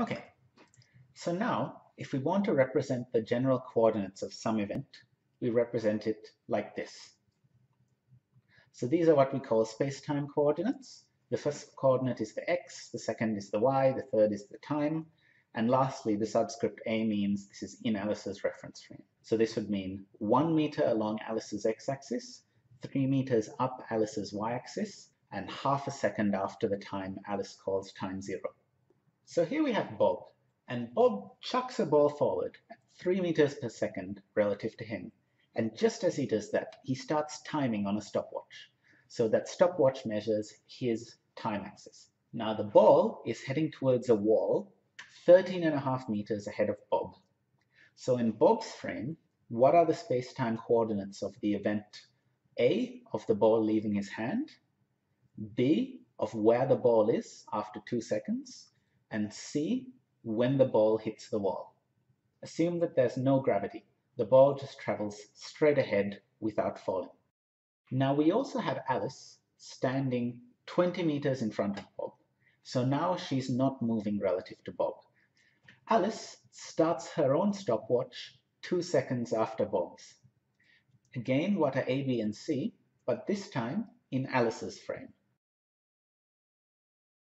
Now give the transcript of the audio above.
Okay, so now if we want to represent the general coordinates of some event, we represent it like this. So these are what we call space-time coordinates. The first coordinate is the x, the second is the y, the third is the time, and lastly, the subscript a means this is in Alice's reference frame. So this would mean one meter along Alice's x-axis, three meters up Alice's y-axis, and half a second after the time Alice calls time zero. So here we have Bob, and Bob chucks a ball forward at 3 meters per second relative to him. And just as he does that, he starts timing on a stopwatch. So that stopwatch measures his time axis. Now the ball is heading towards a wall 13 and a half meters ahead of Bob. So in Bob's frame, what are the space-time coordinates of the event A, of the ball leaving his hand, B, of where the ball is after two seconds, and C, when the ball hits the wall. Assume that there's no gravity. The ball just travels straight ahead without falling. Now we also have Alice standing 20 meters in front of Bob. So now she's not moving relative to Bob. Alice starts her own stopwatch two seconds after Bob's. Again, what are A, B, and C, but this time in Alice's frame.